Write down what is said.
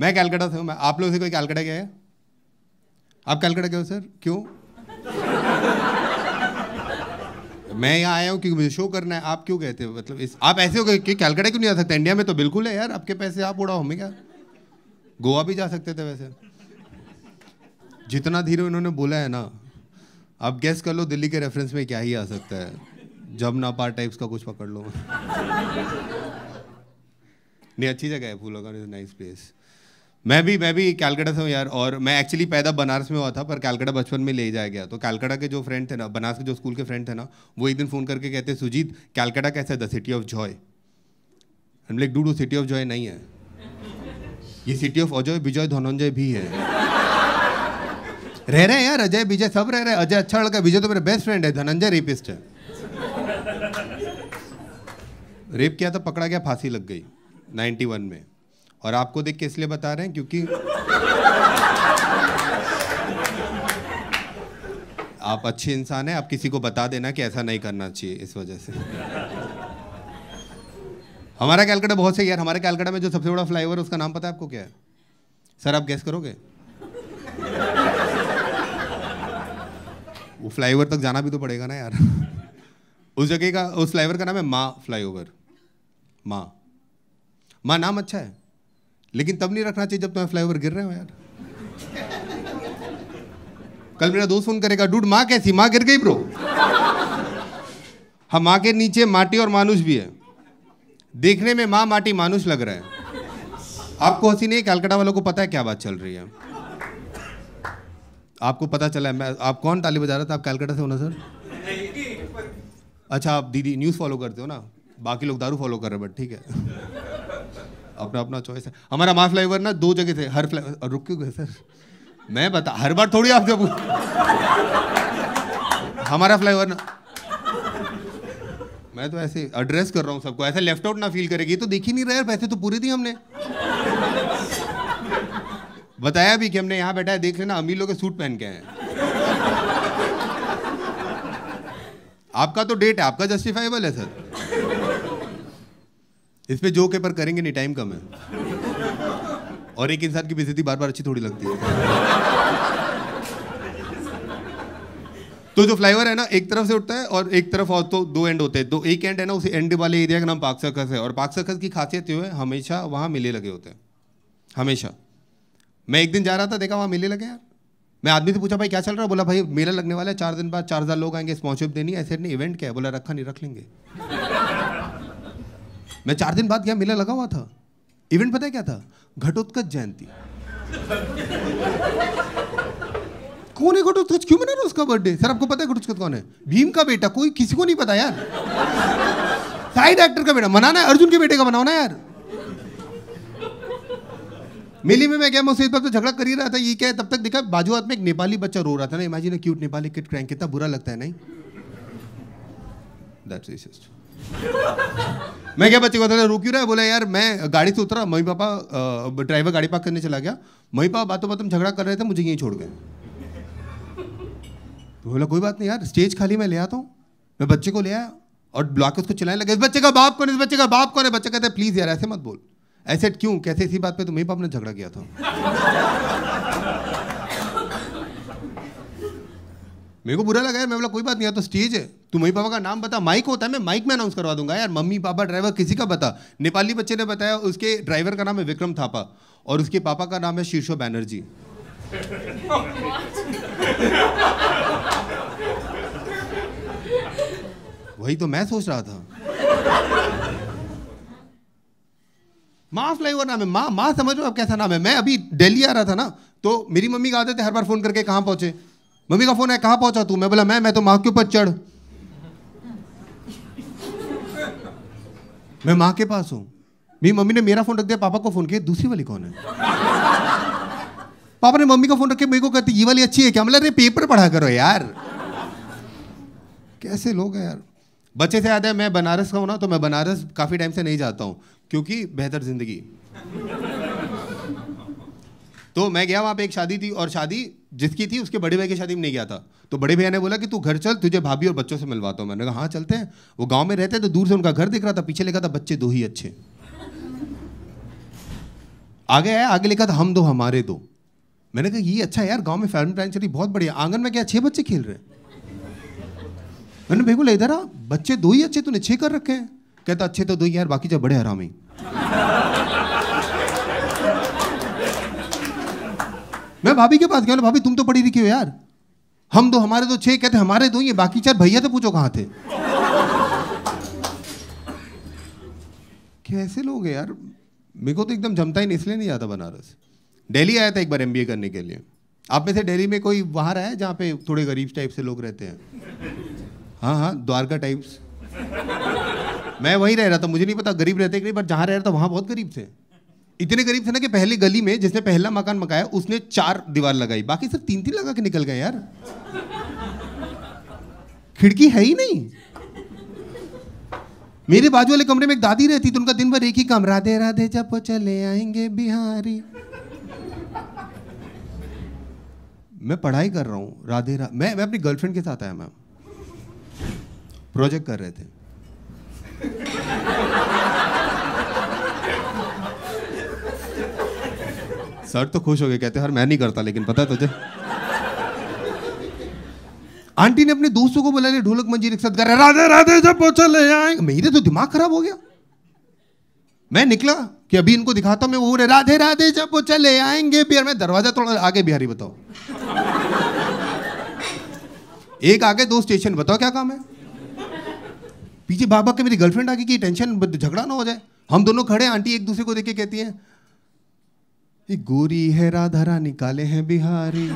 मैं कैलकाटा से हूँ, मैं आप लोगों से कोई कैलकाटा गया है? आप कैलकाटा गए हो सर क्यों? मैं यहाँ आया हूँ क्योंकि मुझे शो करना है, आप क्यों कहते हो मतलब इस आप ऐसे हो गए कि कैलकाटा क्यों नहीं आ सकते? इंडिया में तो बिल्कुल है यार, आपके पैसे आप उड़ाओ हमें क्या? गोवा भी जा सकते थे वैसे। जितना धीरे उन्होंने बोला है ना आप गैस कर लो दिल्ली के रेफरेंस में क्या ही आ सकता है। जब ना पार टाइप्स का कुछ पकड़ लो। नहीं, अच्छी जगह है, फूलों का नाइस प्लेस मैं भी मैं भी कैलकाटा से हूँ यार, और मैं एक्चुअली पैदा बनारस में हुआ था, पर कैलकाटा बचपन में ले जाया गया। तो कैलकाटा के जो फ्रेंड थे ना, बनारस के जो स्कूल के फ्रेंड थे ना, वो एक दिन फ़ोन करके कहते सुजीत कैलकाटा कैसा है? द सिटी ऑफ़ जॉय हम like do city of joy नहीं है। ये सिटी ऑफ़ अजय, विजय, धनंजय भी है। रह रहे हैं यार, अजय, विजय, सब रह रहे हैं। अजय अच्छा लड़का, विजय तो मेरा बेस्ट फ्रेंड है, धनंजय रेपिस्ट है। रेप किया तो पकड़ा गया, फांसी लग गई 91 में। और आपको देख के इसलिए बता रहे हैं क्योंकि आप अच्छे इंसान हैं, आप किसी को बता देना कि ऐसा नहीं करना चाहिए इस वजह से। हमारा कैलकाटा बहुत सही यार, हमारे कैलकाटा में जो सबसे बड़ा फ्लाईओवर उसका नाम पता है आपको क्या है? सर, आप गैस करोगे? वो फ्लाईओवर तक जाना भी तो पड़ेगा ना यार। उस जगह का, उस फ्लाईओवर का नाम है माँ फ्लाईओवर। माँ। माँ नाम अच्छा है। लेकिन तब नहीं रखना चाहिए जब तुम्हें फ्लाईओवर गिर रहे हो यार। कल मेरा दोस्त फ़ोन करेगा डूड माँ कैसी? माँ गिर गई ब्रो हाँ माँ के नीचे माटी और मानुष भी है। देखने में माँ माटी मानुष लग रहा है। आपको हँसी नहीं कैलकाटा वालों को पता है क्या बात चल रही है। आपको पता चला है मैं आप कौन ताली बजा रहा था? आप कैलकाटा से हो ना सर? अच्छा आप दीदी न्यूज़ फॉलो करते हो ना? बाकी लोग दारू फॉलो कर रहे हैं बट ठीक है। अपना अपना चॉइस है। हमारा माँ फ्लाईओवर ना दो जगह थे, हर फ्लाई रुक क्यों गए सर मैं बता, हर बार थोड़ी आप जब हमारा फ्लाईओवर ना मैं तो ऐसे एड्रेस कर रहा हूँ सबको, ऐसे लेफ़्ट आउट ना फील करेगी तो देख ही नहीं रहे पैसे तो पूरी थी हमने। बताया भी कि हमने यहाँ बैठा है, देख लेना, अमीर लोग के सूट पहन के हैं। आपका तो डेट है, आपका जस्टिफाइबल है सर इस पे जो के पर करेंगे नहीं टाइम कम है। और एक इंसान की बेइज्जती बार बार अच्छी थोड़ी लगती है। तो जो फ्लाईओवर है ना, एक तरफ़ से उठता है और एक तरफ़ और तो दो एंड होते हैं। तो एक एंड है ना, उस एंड वाले एरिया का नाम पाक सर्कस है। और पाक सर्कस की खासियत ये है, हमेशा वहाँ मेले लगे होते हैं। हमेशा। मैं एक दिन जा रहा था, देखा वहाँ मेले लगे यार मैं आदमी से पूछा, भाई, क्या चल रहा है? बोला, भाई, मेला लगने वाला है, चार दिन बाद चार हज़ार लोग आएँगे स्पॉन्सरशिप देनी ऐसे नहीं इवेंट क्या है? बोला, रखा नहीं, रख लेंगे। मैं चार दिन बाद गया, मेला लगा हुआ था। इवेंट पता है क्या था? घटोत्कच जयंती। कौन है घटोत्कच? क्यों मना रहा उसका बर्थडे सर, आपको पता है घटोत्कच कौन है? भीम का बेटा, कोई किसी को नहीं पता यार। साइड एक्टर का बेटा, मनाना है? अर्जुन के बेटे का बनाना यार। मेले में मैं गया, मैं उसे तो झगड़ा कर ही रहा था, ये क्या है? तब तक देखा, बाजू हाथ में एक नेपाली बच्चा रो रहा था ना। इमेजिन क्यूट नेपाली किट क्रैंक कितना बुरा लगता है, नहीं? दैट्स मैं क्या बच्चे को था रुक क्यों रहा है? बोला, यार, मैं गाड़ी से उतरा, मम्मी पापा ड्राइवर गाड़ी पार्क करने चला गया। मम्मी पापा, बातों बातों झगड़ा कर रहे थे, मुझे यहीं छोड़ गए। तो बोला, कोई बात नहीं यार, स्टेज खाली मैं ले आता हूँ। मैं बच्चे को ले आया और ब्लॉक उसको चलाने लगा, इस बच्चे का बाप कौन इस बच्चे का बाप कौन है? बच्चा कहता है, प्लीज़ यार, ऐसे मत बोल। ऐसे क्यों? कैसे इसी बात पे तो मम्मी पाप ने झगड़ा किया था? मेरे को बुरा लगा यार, मैं बोला, कोई बात नहीं यार तो स्टेज है। तू मम्मी पापा का नाम बता माइक होता है, मैं माइक में अनाउंस करवा दूँगा यार। मम्मी पापा ड्राइवर किसी का बता। नेपाली बच्चे ने बताया, उसके ड्राइवर का नाम है विक्रम थापा और उसके पापा का नाम है शीर्षो बैनर्जी। वही तो मैं सोच रहा था। माँ फ्लाईओवर नाम है, माँ माँ समझ लो अब कैसा नाम है। मैं अभी दिल्ली आ रहा था ना तो मेरी मम्मी का आते थे हर बार फ़ोन करके कहाँ पहुँचे। मम्मी का फ़ोन है, कहाँ पहुँचा तू? मैं बोला मैं मैं तो माँ के ऊपर चढ़. मैं माँ के पास हूँ। मेरी मम्मी ने मेरा फ़ोन रख दिया, पापा को फ़ोन किया दूसरी वाली कौन है? पापा ने मम्मी का फ़ोन रख, मेरे को कहती, ये वाली अच्छी है क्या? मतलब पेपर पढ़ा करो यार। कैसे लोग हैं यार? बच्चे से याद है, मैं बनारस का हूँ ना तो मैं बनारस काफ़ी टाइम से नहीं जाता हूँ, क्योंकि बेहतर ज़िंदगी। तो मैं गया वहाँ पे, एक शादी थी, और शादी जिसकी थी, उसके बड़े भाई की शादी में नहीं गया था। तो बड़े भैया ने बोला कि तू घर चल, तुझे भाभी और बच्चों से मिलवाता हूँ। मैंने कहा हाँ चलते हैं। वो गाँव में रहते तो दूर से उनका घर दिख रहा था, पीछे लिखा था, बच्चे दो ही अच्छे। आगे आया, आगे लिखा था, हम दो, हमारे दो। मैंने कहा, ये अच्छा यार, गाँव में फैमिली प्लान चली, बहुत बढ़िया। आँगन में क्या छह बच्चे खेल रहे मैंने भाई बोला इधर आ, बच्चे दो ही अच्छे, तूने छह कर रखे हैं। कहता, अच्छे तो दो ही यार, बाकी जब बड़े हरामी मैं भाभी के पास गया भाभी, तुम तो पढ़ी लिखी हो यार। हम दो, हमारे दो छह कहते हमारे दो ये बाकी चार भैया तो पूछो कहाँ थे। कैसे लोग हैं यार? मेरे को तो एकदम जमता ही नहीं, इसलिए नहीं आता बनारस। दिल्ली आया था एक बार एमबीए करने के लिए। आप में से दिल्ली में कोई बाहर आया जहाँ पे थोड़े गरीब टाइप से लोग रहते हैं? हाँ हाँ द्वारका टाइप्स मैं वहीं रह रहा था, मुझे नहीं पता, गरीब रहते कि नहीं, पर जहाँ रह रहा था, वहाँ बहुत गरीब थे। इतने गरीब थे ना कि पहली गली में जिसने पहला मकान मकाया, उसने चार दीवार लगाई। बाकी सिर्फ़ तीन तीन लगा के निकल गए यार। खिड़की है ही नहीं। मेरे बाजू वाले कमरे में एक दादी रहती थी उनका दिन भर एक ही काम, राधे राधे जब चले आएँगे बिहारी। मैं पढ़ाई कर रहा हूँ, राधे रा... मैं मैं अपनी गर्लफ्रेंड के साथ आया, मैम। प्रोजेक्ट कर रहे थे। सर तो खुश हो गए कहते हर मैं नहीं करता, लेकिन पता है तुझे? आंटी ने अपने दोस्तों को बुला लिया, ढोलक मंजीर एक साथ कर राधे राधे, जब चले आएँगे मेरे तो दिमाग खराब हो गया। मैं निकला कि अभी इनको दिखाता मैं वो राधे राधे, जब वो चले आएँगे, बिहार में दरवाज़ा थोड़ा आगे बिहारी बताओ। एक आगे दो स्टेशन, बताओ क्या काम है? पीछे बाबा के मेरी गर्लफ्रेंड आ गई कि टेंशन, झगड़ा ना हो जाए। हम दोनों खड़े आंटी एक दूसरे को देख के कहती हैं गोरी है राधा रानी काले हैं बिहारी।